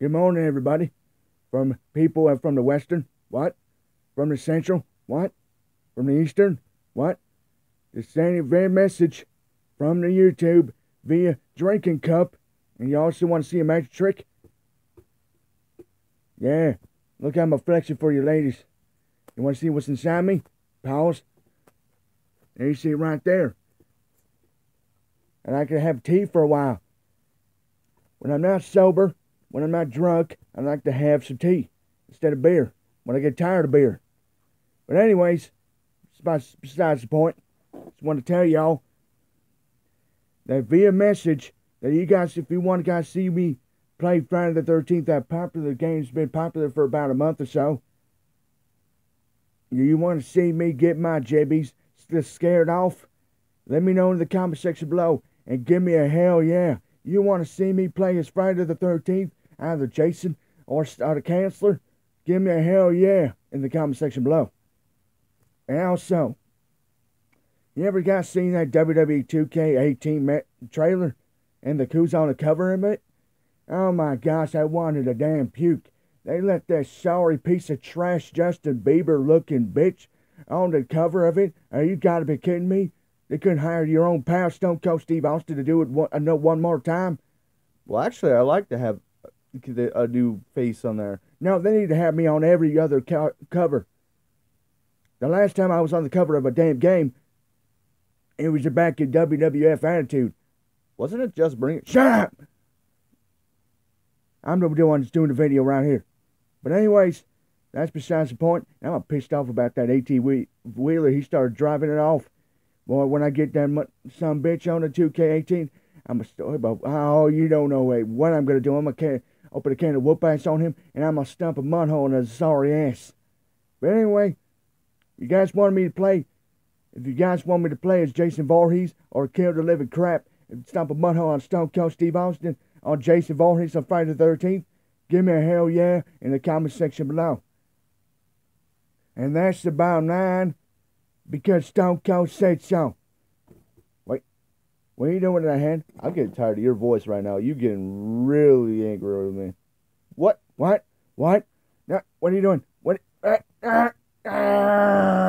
Good morning, everybody. From people from the Western, what? From the Central, what? From the Eastern, what? The same very message from the YouTube via drinking cup. And you also want to see a magic trick? Yeah, look at my flexion for you ladies. You want to see what's inside me? Pals? There you see it right there. And I can have tea for a while. When I'm not sober, when I'm not drunk, I like to have some tea instead of beer when I get tired of beer. But anyways, besides the point. Just want to tell y'all that via message that you guys, if you want to guys see me play Friday the 13th, that popular game's been popular for about a month or so. You want to see me get my jibbies scared off? Let me know in the comment section below and give me a hell yeah. You want to see me play as Friday the 13th, either Jason or, or the Counselor? Give me a hell yeah in the comment section below. And also, you ever guys seen that WWE 2K18 trailer and the who's on the cover of it? Oh my gosh, I wanted a damn puke. They let that sorry piece of trash Justin Bieber looking bitch on the cover of it. Are you gotta be kidding me? They couldn't hire your own pal Stone Cold Steve Austin to do it one, uh, one more time. Well, actually, I like to have a new face on there. Now they need to have me on every other co- cover. The last time I was on the cover of a damn game, it was back in WWF Attitude. Wasn't it just bring it? Shut up! I'm the one that's doing the video around here. But anyways, that's besides the point. Now I'm pissed off about that AT Wheeler. He started driving it off. Boy, when I get that some bitch on the 2K18, I'm a story oh, about, oh, you don't know what I'm going to do. I'm to open a can of whoop ass on him, and I'm going to stump a mud hole in his sorry ass. But anyway, you guys wanted me to play. If you guys want me to play as Jason Voorhees or kill the living crap and stomp a mud hole on Stone Cold Steve Austin on Jason Voorhees on Friday the 13th, give me a hell yeah in the comment section below. And that's about nine because Stone Cold said so. When you doing with that hand, I'm getting tired of your voice right now. You're getting really angry with me. What? What? What? What are you doing? What? Ah. ah, ah.